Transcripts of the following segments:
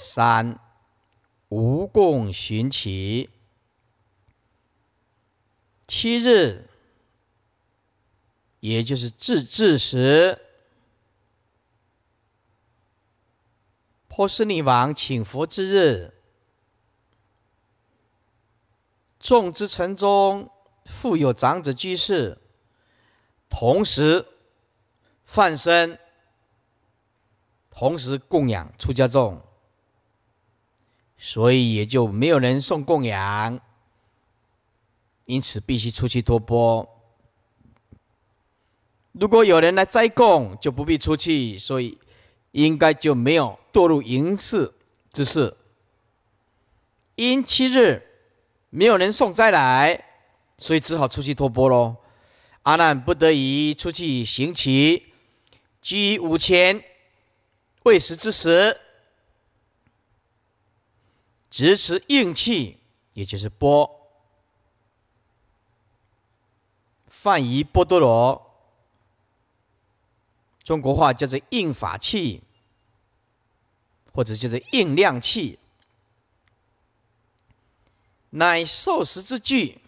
三无共寻起。七日，也就是至至时，波斯匿王请佛之日，众之城中，复有长者居士，同时放生，同时供养出家众，所以也就没有人送供养。因此，必须出去托钵。如果有人来斋供，就不必出去，所以应该就没有堕入淫事之事。因七日没有人送斋来，所以只好出去托钵喽。阿难不得已出去行乞，居五千未食之时，直持硬气，也就是钵。泛于波多罗，中国话叫做应法器，或者叫做应量器，乃受食之具，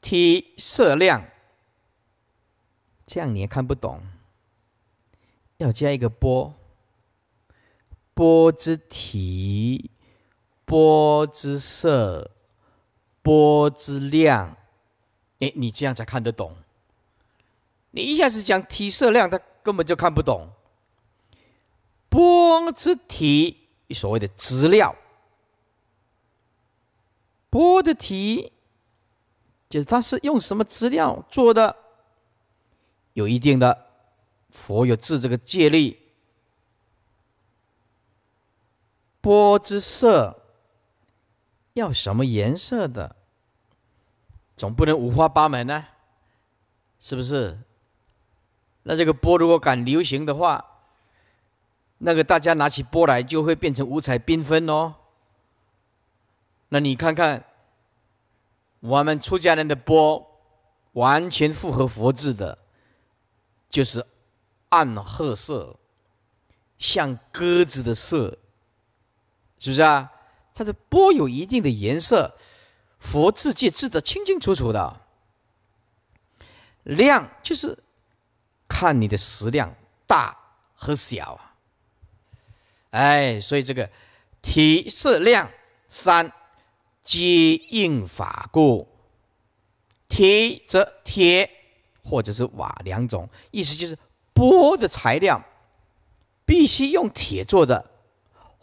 体色量。这样你也看不懂，要加一个波，波之体，波之色。波之量，哎，你这样才看得懂。你一下子讲体色量，他根本就看不懂。波之体，所谓的资料，波的体，就是它是用什么资料做的？有一定的佛有治这个戒律。波之色。要什么颜色的？总不能五花八门呢，是不是？那这个钵如果敢流行的话，那个大家拿起钵来就会变成五彩缤纷哦。那你看看，我们出家人的钵，完全符合佛制的，就是暗褐色，像鸽子的色，是不是啊？它的波有一定的颜色，佛字界字得清清楚楚的。量就是看你的食量大和小啊。哎，所以这个体色量三皆应法故，铁则铁或者是瓦两种，意思就是波的材料必须用铁做的。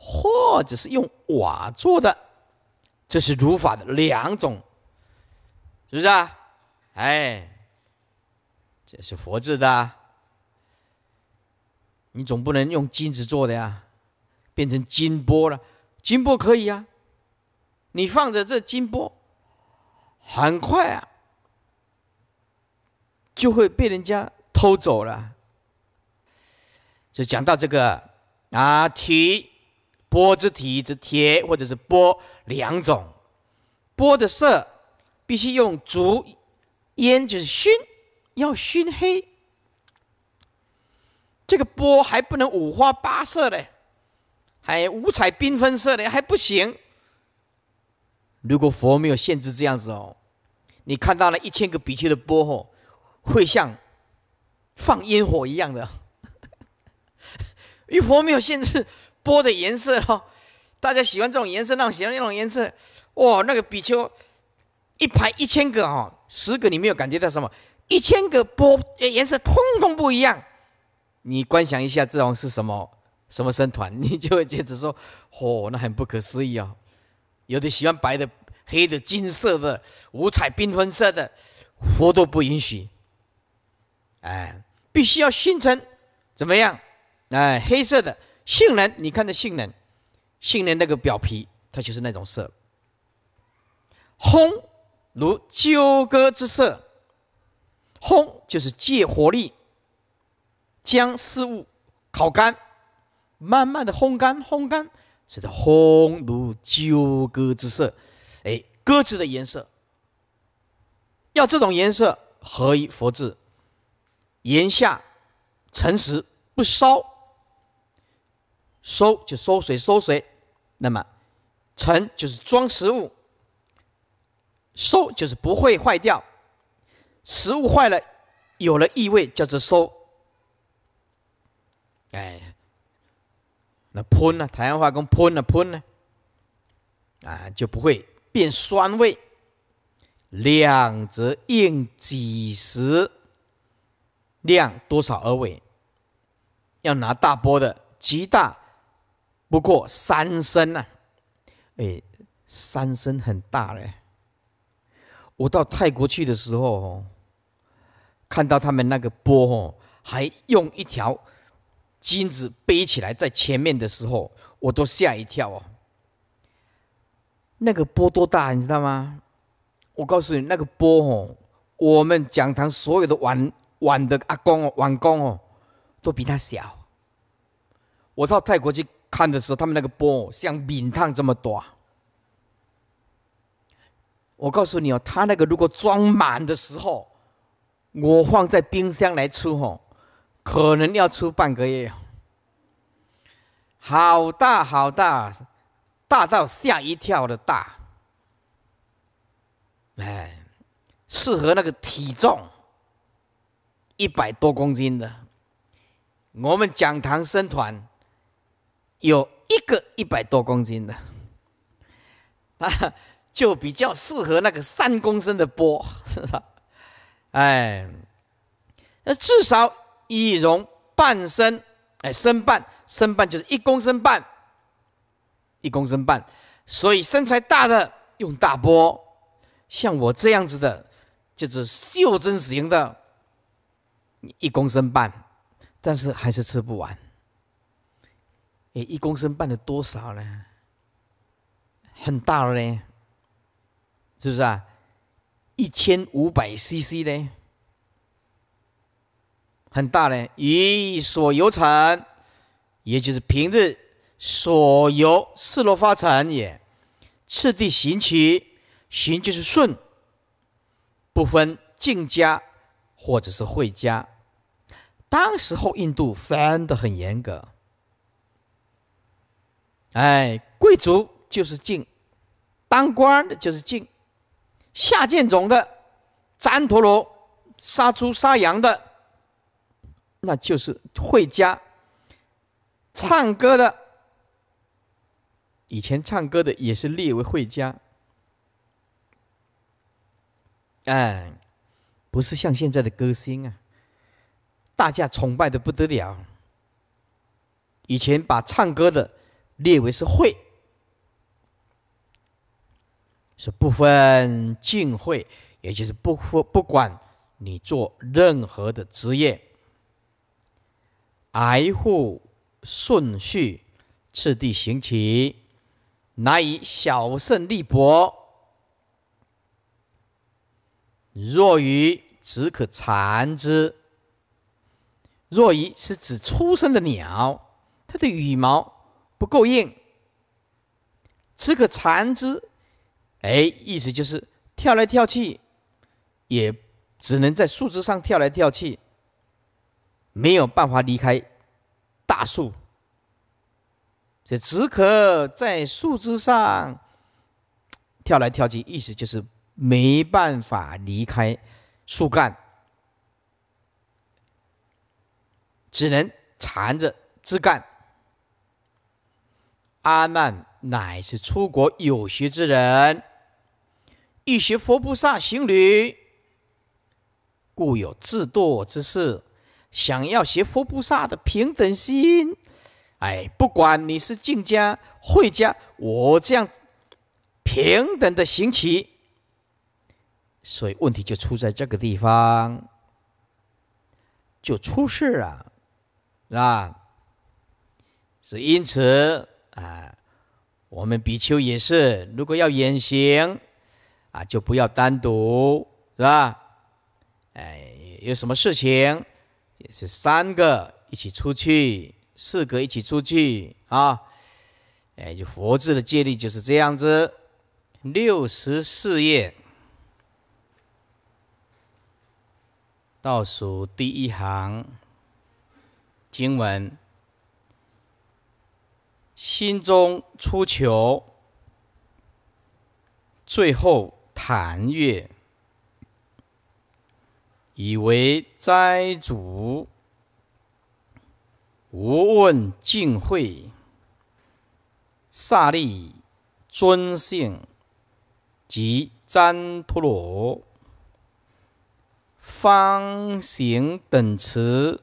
或者是用瓦做的，这是如法的两种，是不是啊？哎，这是佛制的，你总不能用金子做的呀，变成金钵了。金钵可以啊，你放着这金钵，很快啊，就会被人家偷走了。就讲到这个啊，体。波之体之铁，或者是波两种，波的色必须用竹烟，就是熏，要熏黑。这个波还不能五花八色的，还五彩缤纷色的还不行。如果佛没有限制这样子哦，你看到了一千个比丘的波哦，会像放烟火一样的。因为佛没有限制。波的颜色哦，大家喜欢这种颜色，那种喜欢那种颜色，哇，那个比丘一排一千个哦，十个你没有感觉到什么？一千个波颜色通通不一样，你观想一下这种是什么什么僧团，你就会觉得说，哦，那很不可思议哦。有的喜欢白的、黑的、金色的、五彩缤纷色的，佛都不允许。哎，必须要熏成怎么样？哎，黑色的。杏仁，你看这杏仁，杏仁那个表皮，它就是那种色，烘如鸠割之色。烘就是借火力将事物烤干，慢慢的烘干，烘干，使得烘如鸠割之色。哎，鸽子的颜色，要这种颜色，何以佛制？言下诚实不烧。收就收水收水，那么盛就是装食物，收就是不会坏掉，食物坏了有了异味叫做收。哎，那喷呢？台湾话讲喷呢喷呢，啊就不会变酸味。量则应几时？量多少而为？要拿大波的，极大不过三声呐。哎，三声很大嘞。我到泰国去的时候，看到他们那个波哦，还用一条金子背起来在前面的时候，我都吓一跳哦。那个波多大，你知道吗？我告诉你，那个波哦，我们讲堂所有的碗碗的阿公哦，碗公哦，都比他小。我到泰国去看的时候，他们那个波像米汤这么多。我告诉你哦，他那个如果装满的时候，我放在冰箱来出哦，可能要出半个月。好大好大，大到吓一跳的大。哎，适合那个体重一百多公斤的。我们讲堂生团有一个一百多公斤的，啊，就比较适合那个三公升的钵，是吧？哎，那至少一容半升，哎，升半，升半就是一公升半，一公升半。所以身材大的用大钵。像我这样子的，就是袖珍型的，一公升半，但是还是吃不完。诶，一公升半的多少呢？很大了呢，是不是啊？一千五百 CC 呢，很大呢。以所有成，也就是平日所游四罗发成也，次第行其。行就是顺，不分晋家或者是会家。当时候印度分的很严格，哎，贵族就是晋，当官的就是晋，下贱种的，旃陀罗杀猪杀羊的，那就是会家。唱歌的，以前唱歌的也是列为会家。哎，不是像现在的歌星啊，大家崇拜的不得了。以前把唱歌的列为是会，是不分敬会，也就是不不不管你做任何的职业，挨户顺序次第行起，乃以小胜利薄。若鱼只可残之。若鱼是指出生的鸟，它的羽毛不够硬，只可缠之。哎，意思就是跳来跳去，也只能在树枝上跳来跳去，没有办法离开大树。这只可在树枝上跳来跳去，意思就是。没办法离开树干，只能缠着枝干。阿难乃是出国有学之人，欲学佛菩萨行旅，故有自堕之事。想要学佛菩萨的平等心，哎，不管你是净家、慧家，我这样平等的行起。所以问题就出在这个地方，就出事了，是吧？是因此啊，我们比丘也是，如果要远行啊，就不要单独，是吧？哎，有什么事情也是三个一起出去，四个一起出去啊。哎，就佛字的戒律就是这样子，六十四页。倒数第一行经文：心中出求，最后谈月，以为斋主，无问敬会，萨利尊姓及旃陀罗，方行等词，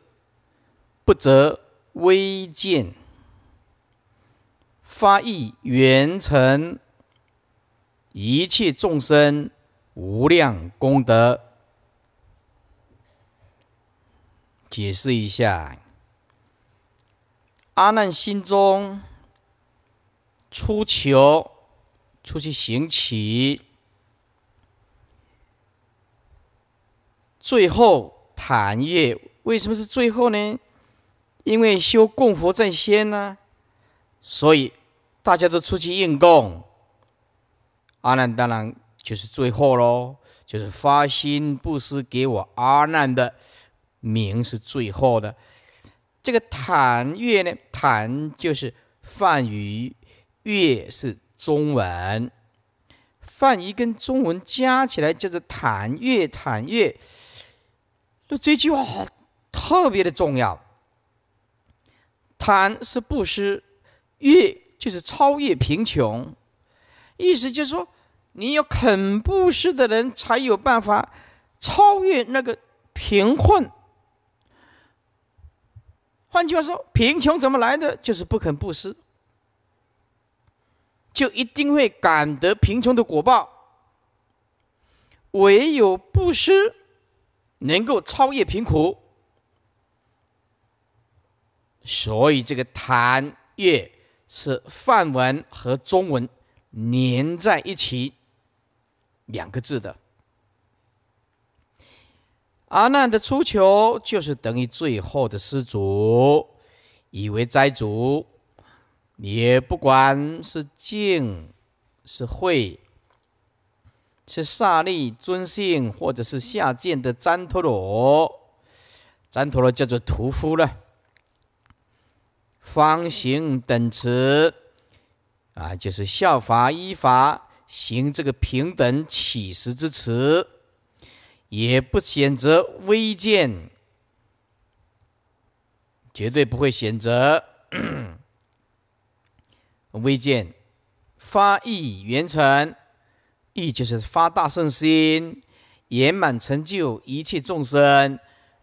不择微见。发意圆成一切众生无量功德。解释一下，阿难心中出求，出去行乞，最后谈业。为什么是最后呢？因为修供佛在先呢，所以。大家都出去应供，阿难当然就是最后喽，就是发心布施给我阿难的名是最后的。这个坦月呢，坦就是梵语，月是中文，梵语跟中文加起来就是坦月坦月。那这句话特别的重要，坦是布施，月。就是超越贫穷，意思就是说，你有肯布施的人，才有办法超越那个贫困。换句话说，贫穷怎么来的？就是不肯布施，就一定会感得贫穷的果报。唯有布施，能够超越贫苦。所以这个贪越。是梵文和中文连在一起两个字的。阿难的出求就是等于最后的施主，以为斋主，也不管是敬是会是萨利尊姓，或者是下贱的旃陀罗，旃陀罗叫做屠夫了。方行等持，啊，就是效法依法行这个平等起实之词，也不选择微见，绝对不会选择 微见。发意圆成，意就是发大圣心，圆满成就一切众生，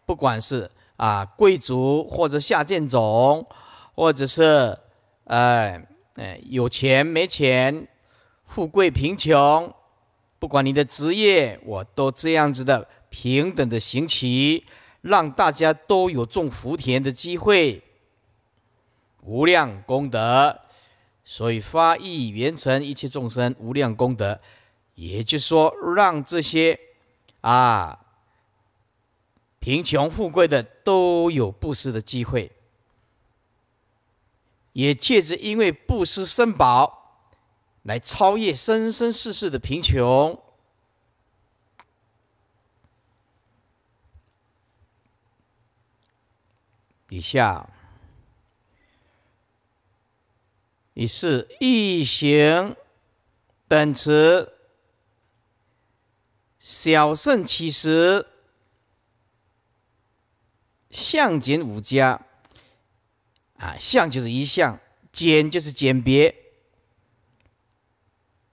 不管是啊贵族或者下贱种。或者是，哎哎，有钱没钱，富贵贫穷，不管你的职业，我都这样子的平等的行起，让大家都有种福田的机会，无量功德，所以发意圆成一切众生无量功德，也就是说，让这些啊贫穷富贵的都有布施的机会。也借着因为布施圣宝，来超越生生世世的贫穷。底下，你是一行等持，小圣其实，相减五家。啊，相就是一相，简就是简别，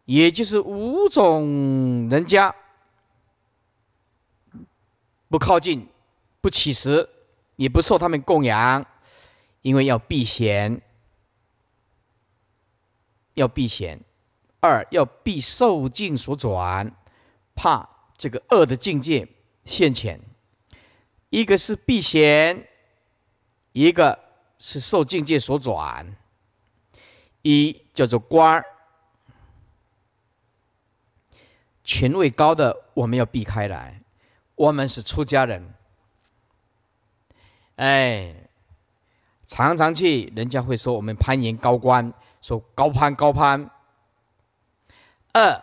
也就是五种人家不靠近，不乞食，也不受他们供养，因为要避嫌，要避嫌；二要避受境所转，怕这个恶的境界现前。一个是避嫌，一个。是受境界所转，一叫做官儿，权位高的我们要避开来。我们是出家人，哎，常常去，人家会说我们攀岩高官，说高攀高攀。二